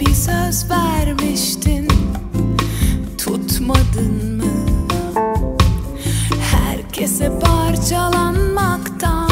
Bir söz vermiştin Tutmadın mı? Herkese parçalanmaktan